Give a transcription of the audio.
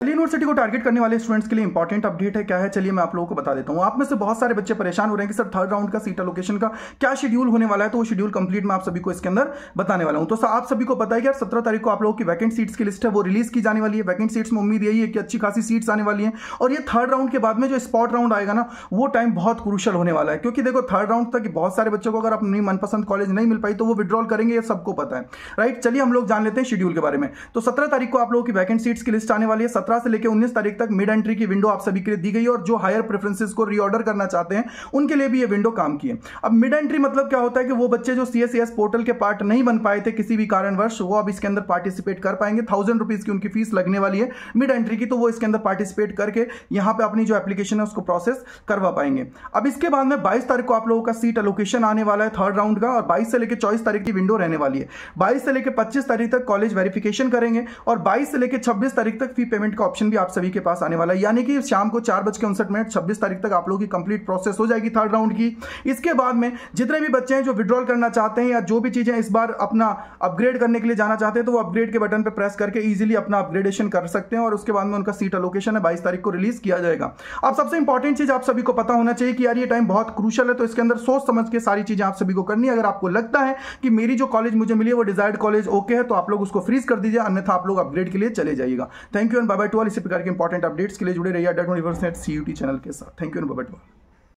University को target करने वाले स्टूडेंट्स के लिए इंपॉर्टेंट अपडेट है। क्या है? चलिए मैं आप लोगों को बता देता हूँ। आप में से बहुत सारे बच्चे परेशान हो रहे हैं कि सर थर्ड राउंड का सीट अलोकेशन का क्या शेड्यूल होने वाला है? तो वो शेड्यूल कंप्लीट मैं आप सभी को इसके अंदर बताने वाला हूँ। तो आप सभी को है कि सत्रह तारीख को आप लोगों की वैकेंट सीट्स की लिस्ट है। वो रिलीज़ की जाने वाली है। वैकेंट सीट्स में उम्मीद यही है कि अच्छी खासी सीट्स आने वाली है। और ये थर्ड राउंड के बाद में जो स्पॉट राउंड आएगा ना, वो टाइम बहुत क्रूशल होने वाला है। क्योंकि देखो थर्ड राउंड तक बहुत सारे बच्चों को अगर अपनी मनपसंद कॉलेज नहीं मिल पाई तो वो विड्रॉल करेंगे, ये सबको पता है। राइट चलिए हम लोग जान लेते हैं शेड्यूल के बारे में। तो सत्रह तारीख को आप लोगों की वैकेंट सीट्स की लिस्ट आने वाली है। सत्रह से लेकर उन्नीस तारीख तक मिड एंट्री की विंडो आप सभी के लिए दी गई और जो हायर प्रेफरेंसेस को रीऑर्डर करना चाहते हैं, उनके लिए भी ये विंडो काम की है। अब मिड एंट्री मतलब क्या होता है कि वो बच्चे जो सीएससीएस पोर्टल के पार्ट नहीं बन पाए थे किसी भी कारणवश, वो अब इसके अंदर पार्टिसिपेट कर पाएँगे। थाउज़ेंड रुपीज़ की उनकी फ़ीस लगने वाली है मिड एंट्री की तो वो इसके अंदर पार्टिसिपेट करके यहाँ पर अपनी जो एप्लीकेशन है उसको प्रोसेस करवा पाएँगे। अब इसके बाद में बाईस तारीख को आप लोगों का सीट अलोकेशन आने वाला है थर्ड राउंड का और बाईस से लेकर चौबीस तारीख की विंडो रहने वाली है। बाईस से लेकर पच्चीस तारीख तक कॉलेज वेरिफिकेशन करेंगे और बाईस से लेकर छब्बीस तारीख तक फ़ी पेमेंट का ऑप्शन भी आप सभी के पास आने वाला है। यानी कि शाम को चार बज के उनसठ मिनट, छब्बीस तारीख तक आप लोगों की कंप्लीट प्रोसेस हो जाएगी थर्ड राउंड की। इसके बाद में जितने भी बच्चे हैं जो विड्रॉल करना चाहते हैं या जो भी चीज़ें इस बार अपना अपग्रेड करने के लिए जाना चाहते हैं तो वो अपग्रेड के बटन पर प्रेस करके इजिली अपना अपग्रेडेशन कर सकते हैं और उसके बाद में उनका सीट अलोकेशन है, बाईस तारीख को रिलीज़ किया जाएगा। अब सबसे इंपॉर्टेंट चीज़ आप सभी को पता होना चाहिए कि यार ये टाइम बहुत क्रूशल है तो इसके अंदर सोच समझ के सारी चीज़ें आप सभी को करनी अगर आपको लगता है कि मेरी जो कॉलेज मुझे मिली है, वो डिजायर्ड कॉलेज ओके है तो आप लोग उसको फ्रीज कर दीजिए, अन्यथा आप लोग अपग्रेड के लिए चले जाइएगा। Thank you and bye bye to इसी प्रकार के इंपॉर्टेंट अपडेट्स के लिए जुड़े रहिए अड्डा नेट सी चैनल के साथ। Thank you by two